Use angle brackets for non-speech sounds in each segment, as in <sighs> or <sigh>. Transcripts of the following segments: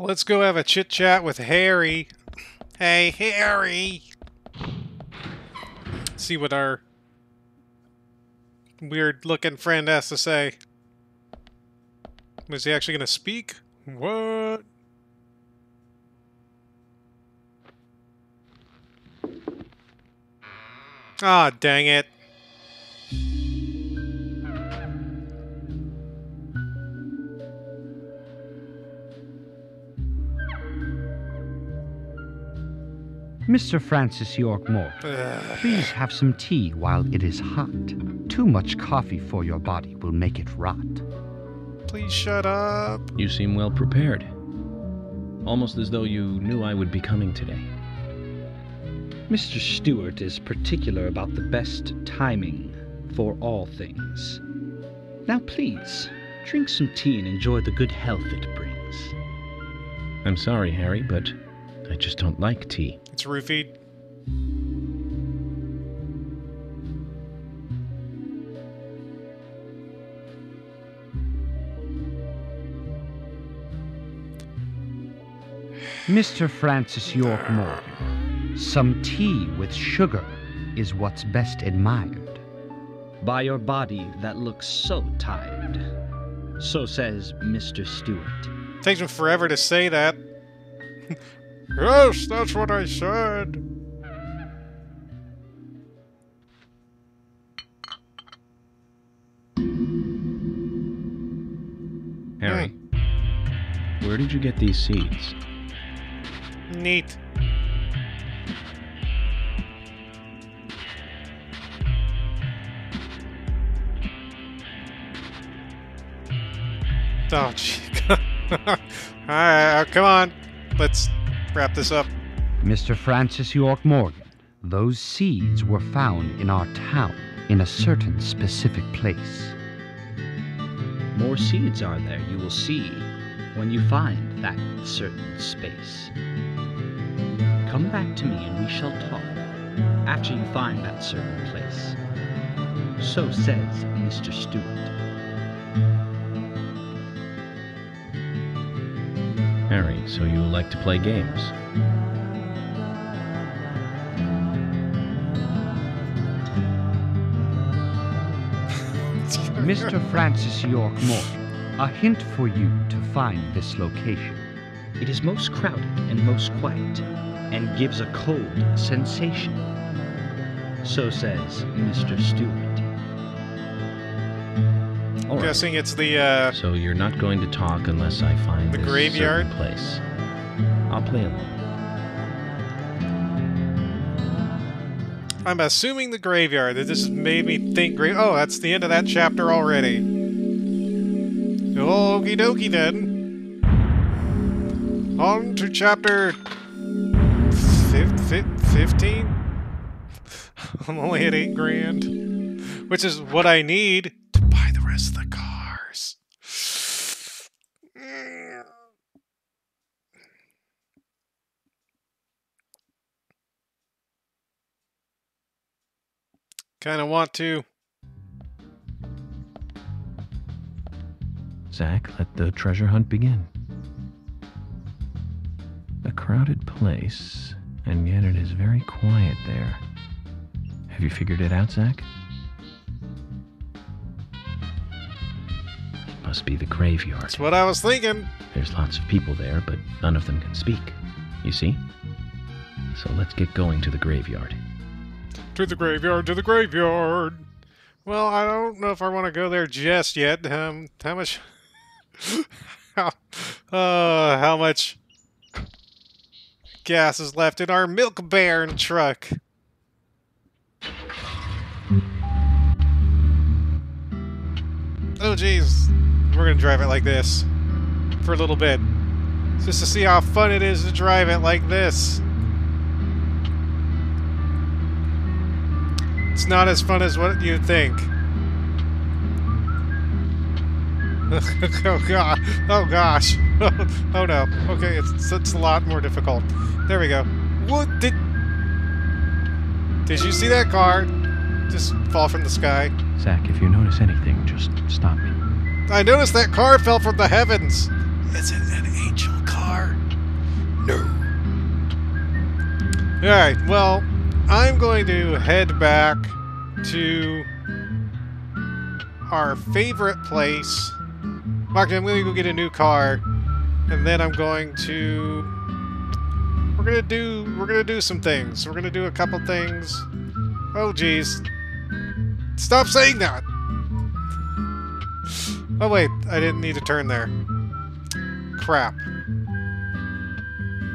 let's go have a chit chat with Harry. Hey, Harry. See what our weird looking friend has to say. Was he actually going to speak? What? Ah, dang it. Mr. Francis York Morgan, uh. please have some tea while it is hot. Too much coffee for your body will make it rot. Please shut up. You seem well prepared. Almost as though you knew I would be coming today. Mr. Stewart is particular about the best timing for all things. Now, please, drink some tea and enjoy the good health it brings. I'm sorry, Harry, but I just don't like tea. It's roofied. Mr. Francis York Morgan, some tea with sugar is what's best admired. By your body that looks so tired. So says Mr. Stewart. Takes him forever to say that. <laughs> yes, that's what I said. Harry, hmm. where did you get these seeds? Neat. Oh, gee. <laughs> Alright, come on. Let's wrap this up. Mr. Francis York Morgan, those seeds were found in our town in a certain specific place. More seeds are there, you will see, when you find that certain space. Come back to me and we shall talk after you find that certain place. So says Mr. Stewart. Harry, so you like to play games? <laughs> Mr. Francis York Morgan, a hint for you to find this location. It is most crowded and most quiet, and gives a cold sensation. So says Mr. Stewart. All right. Guessing it's the, uh, So you're not going to talk unless I find The this graveyard? place. I'll play along. I'm assuming the graveyard. That just made me think grave. Oh, that's the end of that chapter already. Okie dokie then. On to chapter fif- fif- 15? <laughs> I'm only at 8 grand. Which is what I need to buy the rest of the cars. Kind of want to. Zach, let the treasure hunt begin. A crowded place, and yet it is very quiet there. Have you figured it out, Zach? It must be the graveyard. That's what I was thinking. There's lots of people there, but none of them can speak. You see? So let's get going to the graveyard. To the graveyard, to the graveyard. Well, I don't know if I want to go there just yet. Um, how much? <laughs> how, uh, how much gas is left in our milk baron truck? Oh, jeez. We're gonna drive it like this for a little bit, just to see how fun it is to drive it like this. It's not as fun as what you'd think. <laughs> oh god! Oh gosh! <laughs> oh no! Okay, it's it's a lot more difficult. There we go. What did? Did you see that car just fall from the sky? Zack, if you notice anything, just stop me. I noticed that car fell from the heavens. Is it an angel car? car? No. Alright, well, I'm going to head back to our favorite place. Mark, I'm going to go get a new car, and then I'm going to. We're gonna do. We're gonna do some things. We're gonna do a couple things. Oh, jeez. Stop saying that. Oh wait, I didn't need to turn there. Crap.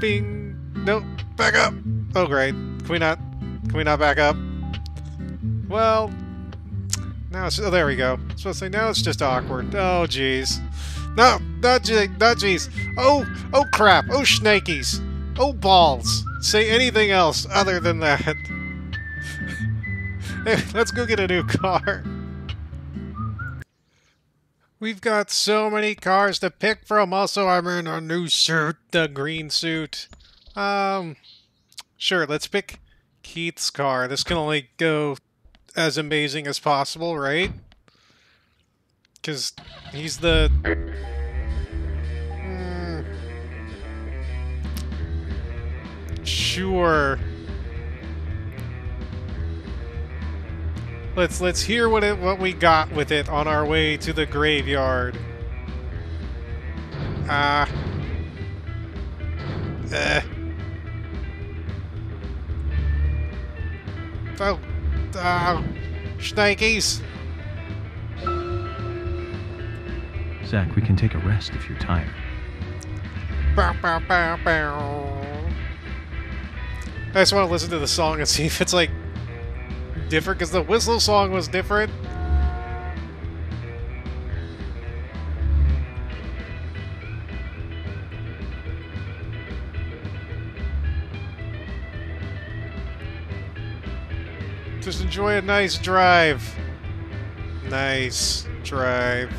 Bing. Nope. Back up. Oh great. Can we not? Can we not back up? Well, now it's. Oh, there we go. To say now it's just awkward. Oh jeez. No, not G, not jeez. Oh, oh crap. Oh snakies. Oh balls. Say anything else other than that. <laughs> hey, let's go get a new car. We've got so many cars to pick from. Also, I'm in a new suit, the green suit. Um, sure, let's pick Keith's car. This can only go as amazing as possible, right? Because he's the... Mm, sure. Let's let's hear what it what we got with it on our way to the graveyard. Ah. Uh, eh. Oh, oh, uh, snakies. Zach, we can take a rest if you're tired. Bow, bow, bow, bow. I just want to listen to the song and see if it's like different because the whistle song was different. Just enjoy a nice drive. Nice drive.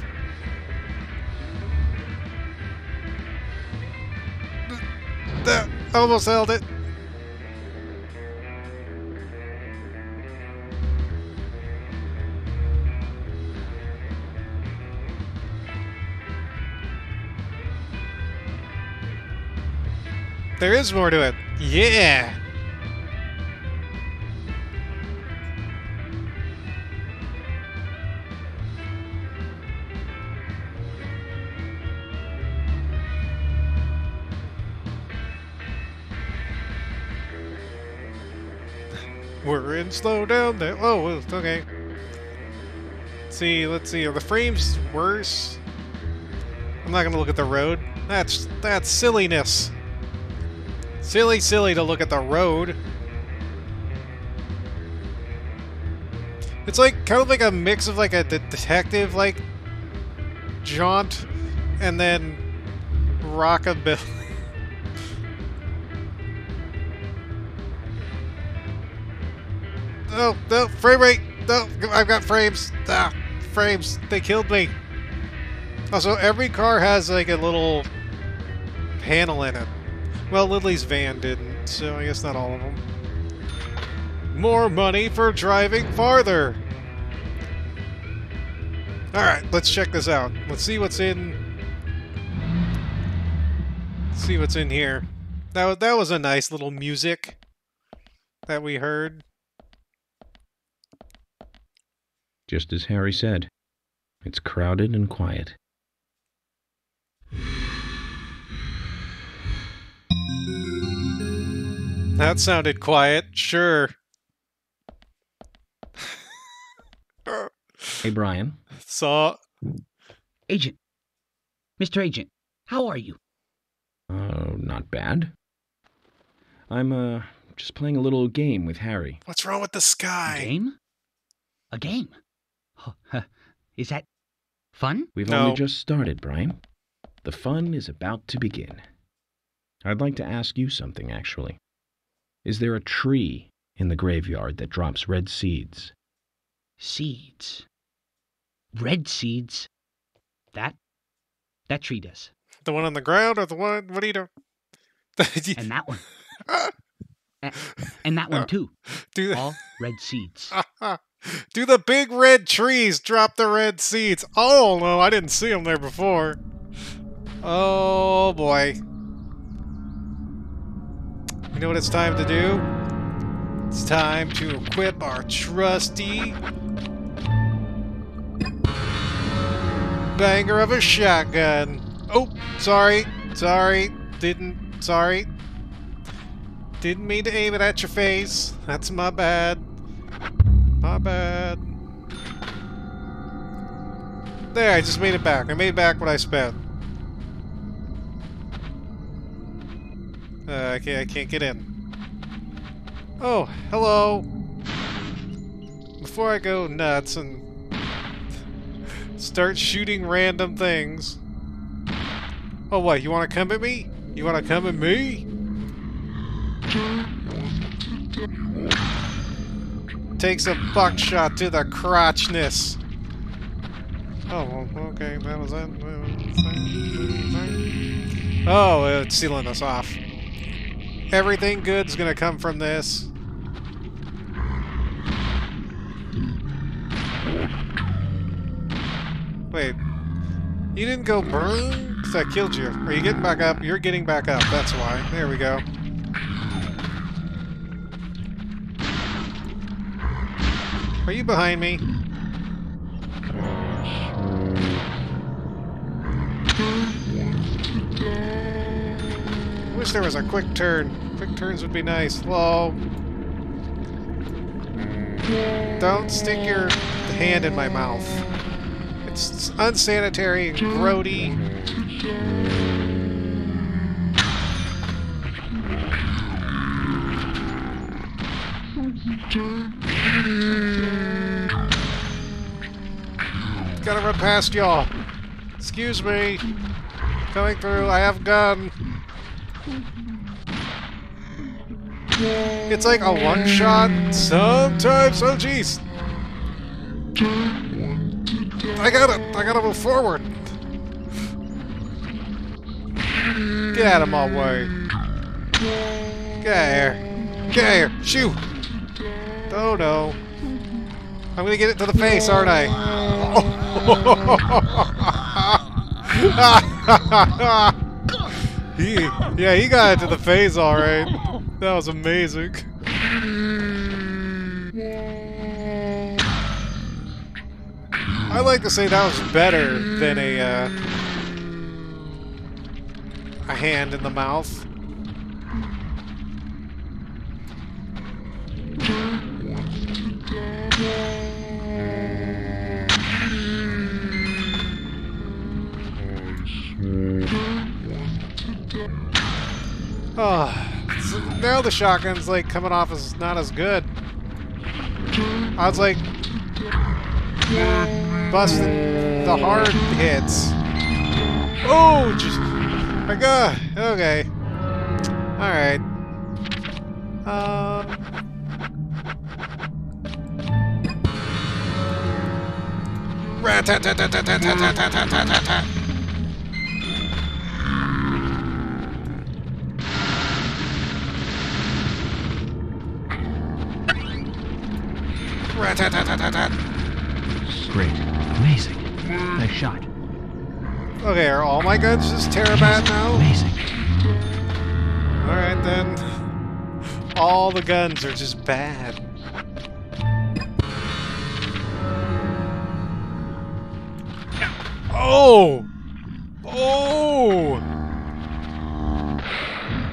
That almost held it. There is more to it. Yeah! Slow down there. Oh, okay. Let's see, let's see. Are the frames worse? I'm not gonna look at the road. That's that's silliness. Silly, silly to look at the road. It's like kind of like a mix of like a de detective like jaunt and then rockabilly. No, no, frame rate. No, I've got frames. Ah, frames. They killed me. Also, every car has like a little panel in it. Well, Lily's van didn't, so I guess not all of them. More money for driving farther! Alright, let's check this out. Let's see what's in... Let's see what's in here. That, that was a nice little music that we heard. Just as Harry said, it's crowded and quiet. That sounded quiet, sure. hey, Brian. Saw. Agent. Mr. Agent, how are you? Oh, uh, not bad. I'm, uh, just playing a little game with Harry. What's wrong with the sky? A game? A game? Is that fun? We've no. only just started, Brian. The fun is about to begin. I'd like to ask you something, actually. Is there a tree in the graveyard that drops red seeds? Seeds? Red seeds? That? That tree does. The one on the ground or the one. What do you know? <laughs> and that one. <laughs> and, and that one too. Do the... All red seeds. <laughs> Uh-huh. Do the big red trees drop the red seeds? Oh no, I didn't see them there before. Oh boy. You know what it's time to do? It's time to equip our trusty banger of a shotgun. Oh, sorry. Sorry. Didn't. Sorry. Didn't mean to aim it at your face. That's my bad. My bad. There, I just made it back. I made back what I spent. Uh, I can't, I can't get in. Oh, hello. Before I go nuts and start shooting random things. Oh, what? You want to come at me? You want to come at me? Takes a buckshot to the crotchness. Oh, okay, that was it. Oh, it's sealing us off. Everything good's gonna come from this. Wait. You didn't go burn? Because I killed you. Are you getting back up? You're getting back up, that's why. There we go. Are you behind me? I wish there was a quick turn. Quick turns would be nice. Hello. Don't stick your hand in my mouth. It's unsanitary and grody. Gotta run past y'all. Excuse me. Coming through. I have gun. It's like a one shot sometimes. Oh jeez. I gotta I gotta move forward. Get out of my way. Get out here. Get out here. Shoot. Oh no. I'm gonna get it to the face, aren't I? He, yeah, he got it to the phase alright. That was amazing. I like to say that was better than a uh, a hand in the mouth. Oh, so now the shotgun's like coming off as not as good. I was like busting the hard hits. Oh, just my God. Uh, okay. All right. Uh. Great. Amazing. Ah. Nice shot. Okay, are all my guns just Terabat now? Amazing. Alright then. All the guns are just bad. Oh! Oh!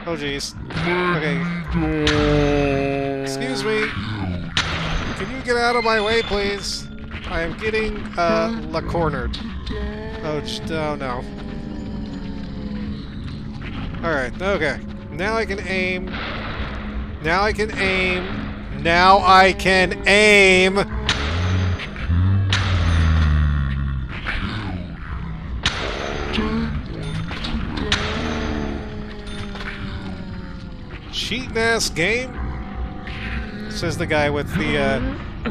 Oh jeez. Okay. Excuse me. Can you get out of my way, please? I am getting, uh, la cornered. Oh, just, oh no. Alright, okay. Now I can aim. Now I can aim. Now I can aim! Cheating ass game? Says the guy with the uh,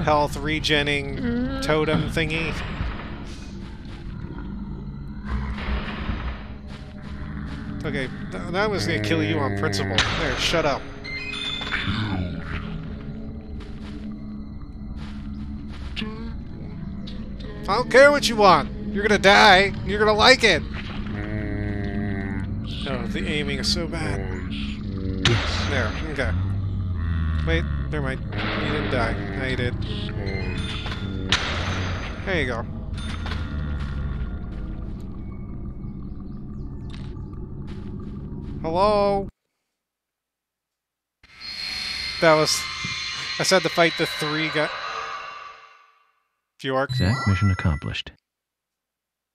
health regenning totem thingy. Okay, th that was gonna kill you on principle. There, shut up. I don't care what you want. You're gonna die. You're gonna like it. Oh, the aiming is so bad. There, okay. Wait, never mind. You didn't die. No, you did. There you go. Hello? That was... I said to fight the three guy... Fjork. Exact mission accomplished.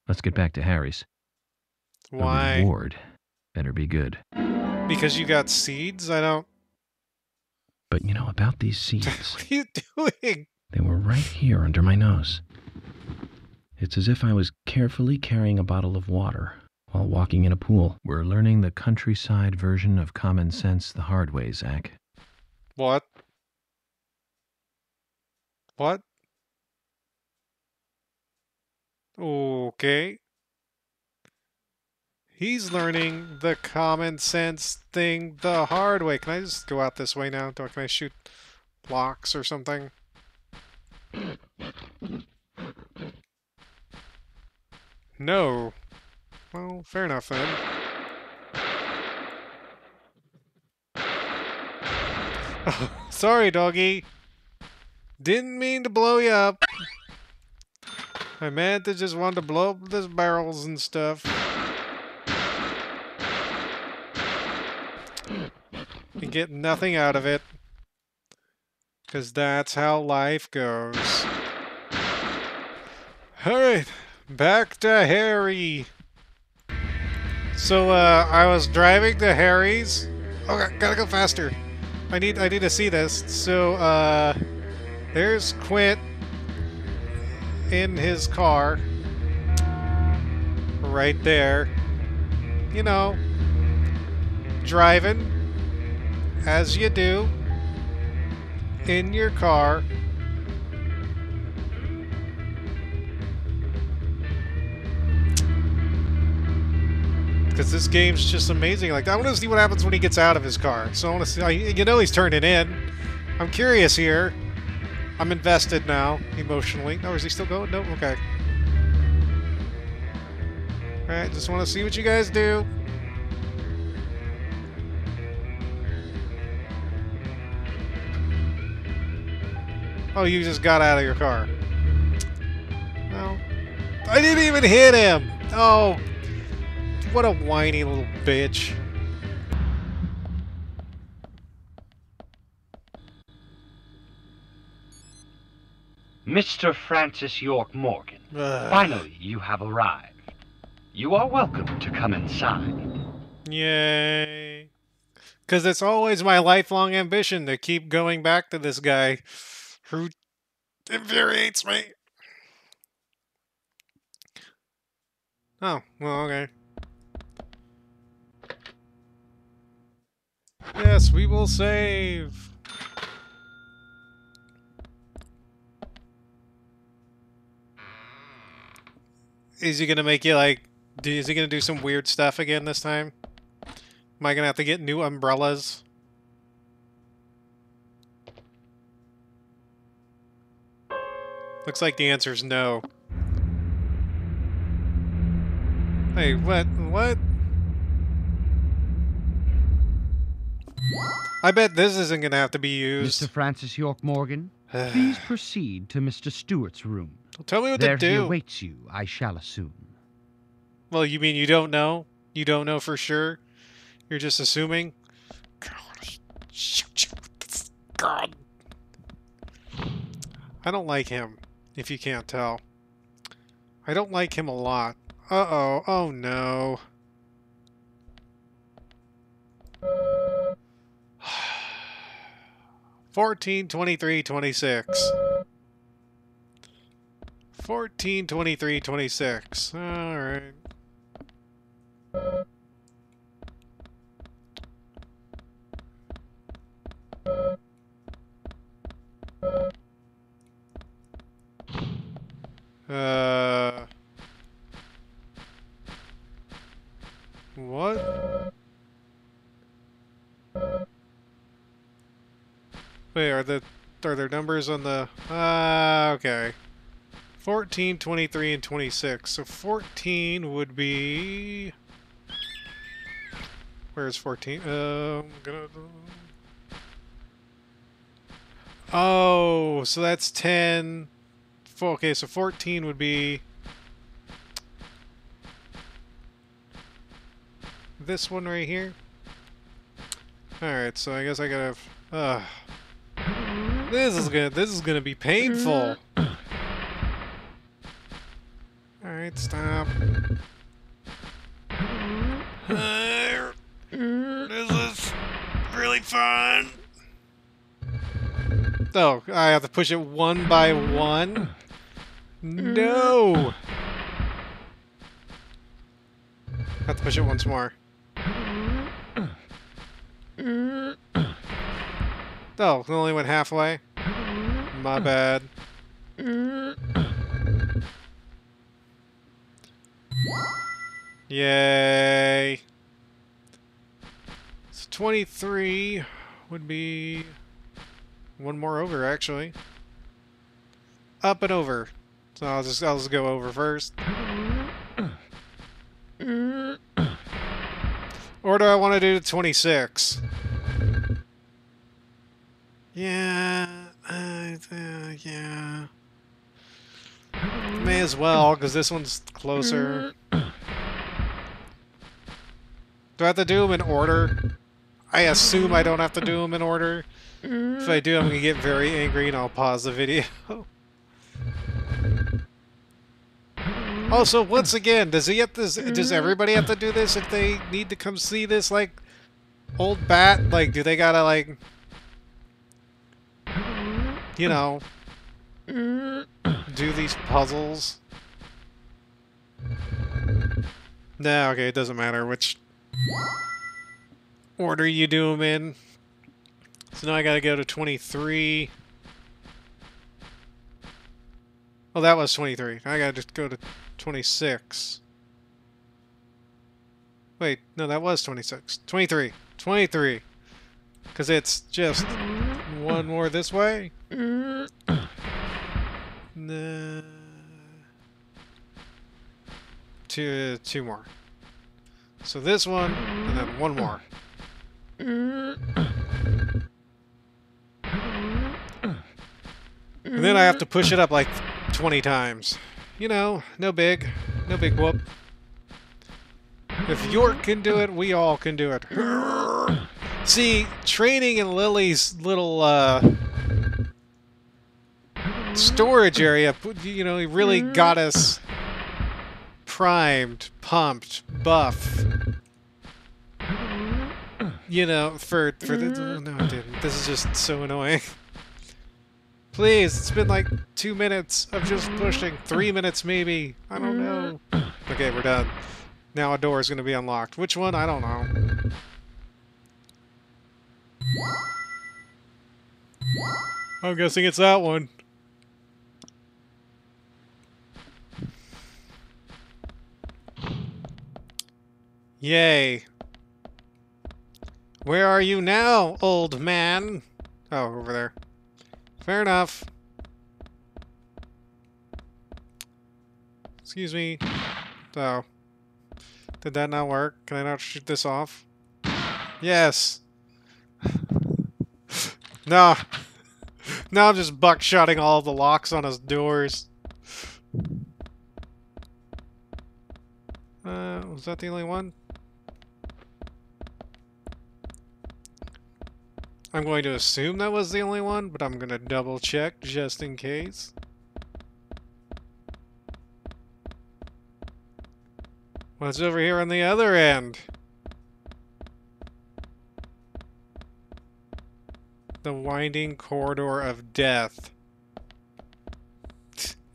Let's get back to Harry's. The Why? reward better be good. Because you got seeds? I don't... But you know about these <laughs> seeds. What are you doing? They were right here under my nose. It's as if I was carefully carrying a bottle of water while walking in a pool. We're learning the countryside version of common sense the hard way, Zach. What? What? Okay. He's learning the common sense thing the hard way. Can I just go out this way now? Can I shoot blocks or something? No. Well, fair enough then. <laughs> Sorry, doggy. Didn't mean to blow you up. I meant to just want to blow up these barrels and stuff. And get nothing out of it. Because that's how life goes. Alright, back to Harry. So, uh, I was driving to Harry's. Oh, gotta go faster. I need, I need to see this. So, uh, there's Quint in his car. Right there. You know, driving as you do in your car. Because this game's just amazing. Like, I want to see what happens when he gets out of his car. So I want to see. You know, he's turning in. I'm curious here. I'm invested now, emotionally. Oh, is he still going? No? Okay. Alright, just want to see what you guys do. Oh, you just got out of your car. No. I didn't even hit him! Oh, what a whiny little bitch. Mr. Francis York Morgan, Ugh. finally you have arrived. You are welcome to come inside. Yay. Because it's always my lifelong ambition to keep going back to this guy who infuriates me. Oh, well, okay. Yes, we will save. Is he gonna make you like? Is he gonna do some weird stuff again this time? Am I gonna have to get new umbrellas? Looks like the answer is no. Hey, what? What? I bet this isn't gonna have to be used. Mr. Francis York Morgan, please proceed to Mr. Stewart's room. Tell me what there to he awaits you, I shall assume. Well, you mean you don't know? You don't know for sure? You're just assuming? God, shoot you with this gun. I don't like him, if you can't tell. I don't like him a lot. Uh-oh. Oh, no. <sighs> Fourteen, twenty-three, twenty-six. Fourteen, twenty-three, twenty-six. All right. Uh. What? Wait, are the are there numbers on the? Ah, okay. 14, 23, and 26. So 14 would be... Where's 14? Uh, I'm gonna... Oh, so that's 10. Okay, so 14 would be... This one right here. Alright, so I guess I gotta... Uh, this is gonna this is gonna be painful. Alright, stop. Uh, this is really fun. Oh, I have to push it one by one? No! Mm. have to push it once more. Mm. Oh, it only went halfway? My mm. bad. Yay! So 23 would be one more over, actually. Up and over. So I'll just I'll just go over first. Or do I want to do 26? Yeah, uh, yeah. May as well, because this one's closer. Do I have to do them in order? I assume I don't have to do them in order. If I do, I'm gonna get very angry and I'll pause the video. <laughs> also, once again, does he have this? Does mm-hmm. everybody have to do this if they need to come see this? Like, old bat? Like, do they gotta like, you know, do these puzzles? No, okay, it doesn't matter which order you do them in. So now I gotta go to 23. Oh, that was 23. I gotta just go to 26. Wait, no, that was 26. 23. 23. Because it's just one more this way. Nah. Two, two more. So this one, and then one more. And then I have to push it up like 20 times. You know, no big. No big whoop. If York can do it, we all can do it. See, training in Lily's little, uh, storage area, you know, really got us primed, pumped, buff. You know, for for the oh, no, it didn't. This is just so annoying. Please, it's been like two minutes of just pushing, three minutes maybe. I don't know. Okay, we're done. Now a door is going to be unlocked. Which one? I don't know. I'm guessing it's that one. Yay. Where are you now, old man? Oh, over there. Fair enough. Excuse me. Oh. Did that not work? Can I not shoot this off? Yes. <laughs> no. <laughs> Now I'm just buckshotting all the locks on his doors. Uh, was that the only one? I'm going to assume that was the only one, but I'm going to double check just in case. What's over here on the other end? The winding corridor of death.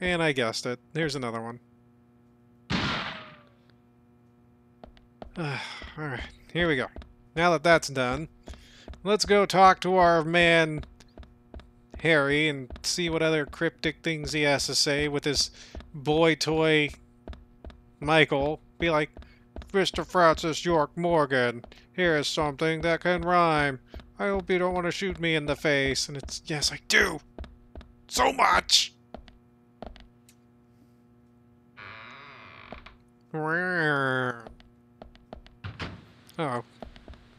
And I guessed it. Here's another one. <sighs> Alright, here we go. Now that that's done, let's go talk to our man Harry and see what other cryptic things he has to say with his boy toy Michael. Be like, Mr. Francis York Morgan, here's something that can rhyme. I hope you don't want to shoot me in the face. And it's, yes, I do. So much. Oh.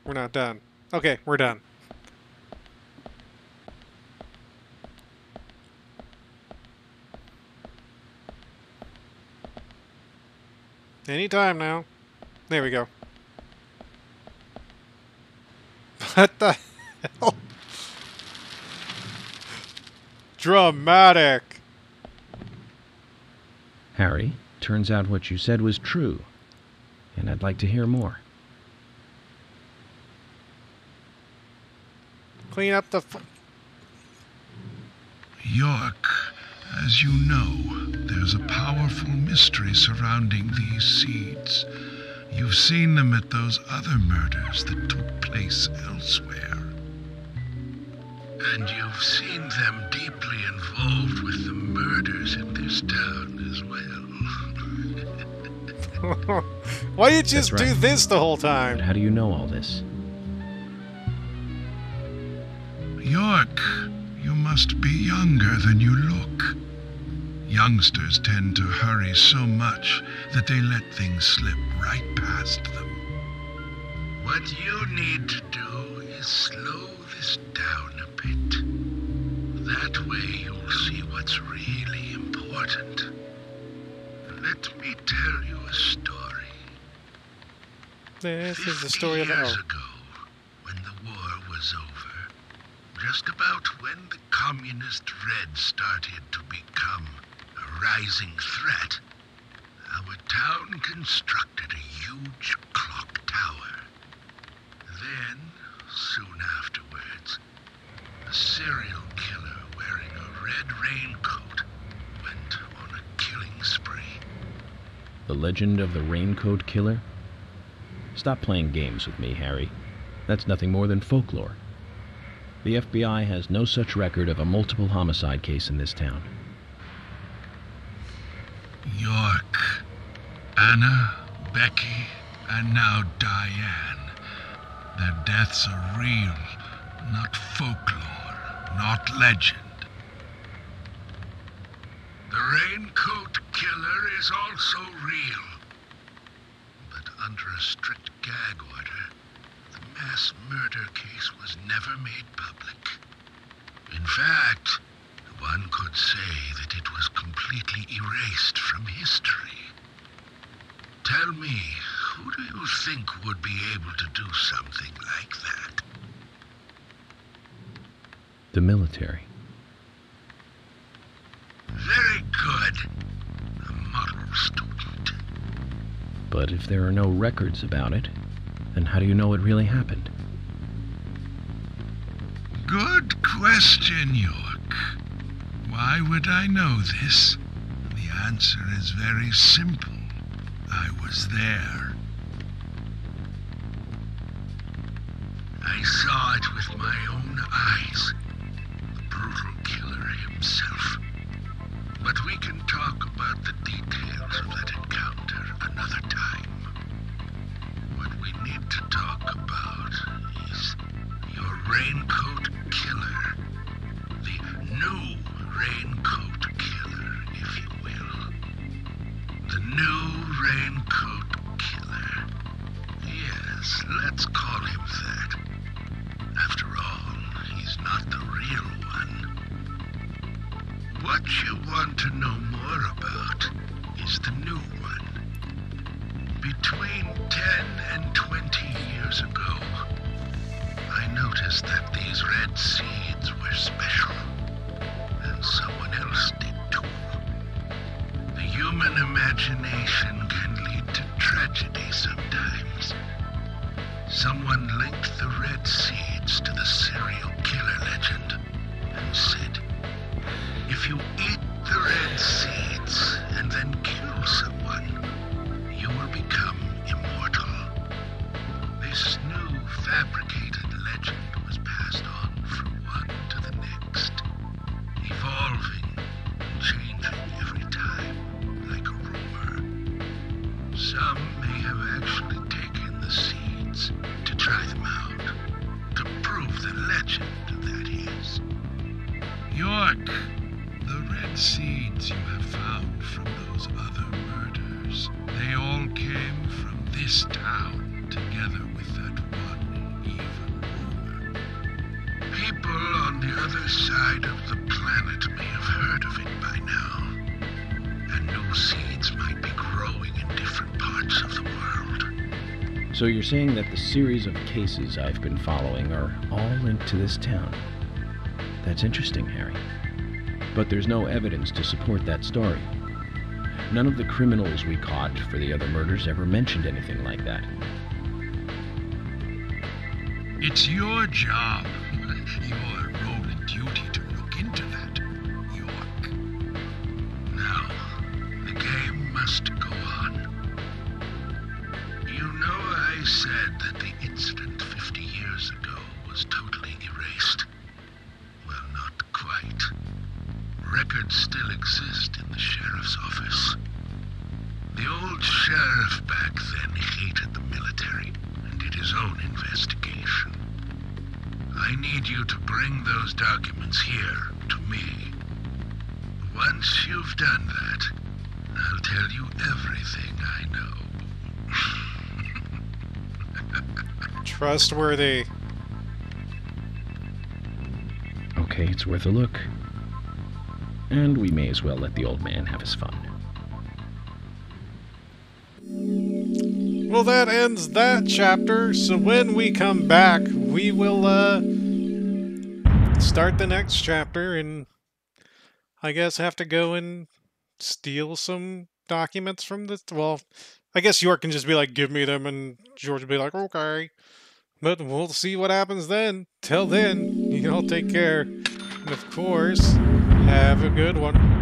we're not done. Okay, we're done. Anytime now. There we go. <laughs> What the hell? Dramatic. Harry, turns out what you said was true. And I'd like to hear more. Clean up the. F- York, as you know, there's a powerful mystery surrounding these seeds. You've seen them at those other murders that took place elsewhere. And you've seen them deeply involved with the murders in this town as well. <laughs> Why did you just That's do this the whole But time? how do you know all this? Must be younger than you look. Youngsters tend to hurry so much that they let things slip right past them. What you need to do is slow this down a bit. That way you'll see what's really important. Let me tell you a story. This is the story of years ago, when the war was over, just about when the communist Red started to become a rising threat, our town constructed a huge clock tower. Then, soon afterwards, a serial killer wearing a red raincoat went on a killing spree. The legend of the Raincoat Killer? Stop playing games with me, Harry. That's nothing more than folklore. The FBI has no such record of a multiple homicide case in this town. York, Anna, Becky, and now Diane. Their deaths are real, not folklore, not legend. The Raincoat Killer is also real. But under a strict gag order, mass murder case was never made public. In fact, one could say that it was completely erased from history. Tell me, who do you think would be able to do something like that? The military. Very good. A model student. But if there are no records about it, then how do you know it really happened? Good question, York. Why would I know this? The answer is very simple. I was there. I saw it with my own eyes. this town together with that one evil ruler. People on the other side of the planet may have heard of it by now, and new seeds might be growing in different parts of the world. So you're saying that the series of cases I've been following are all linked to this town? That's interesting, Harry. But there's no evidence to support that story. None of the criminals we caught for the other murders ever mentioned anything like that. It's your job, <laughs> your need you to bring those documents here to me. Once you've done that, I'll tell you everything I know. <laughs> Trustworthy. Okay, it's worth a look. And we may as well let the old man have his fun. Well, that ends that chapter. So when we come back, we will uh start the next chapter and I guess have to go and steal some documents from the well, I guess York can just be like give me them and George will be like okay. But we'll see what happens then. Till then, you all take care. And of course, have a good one.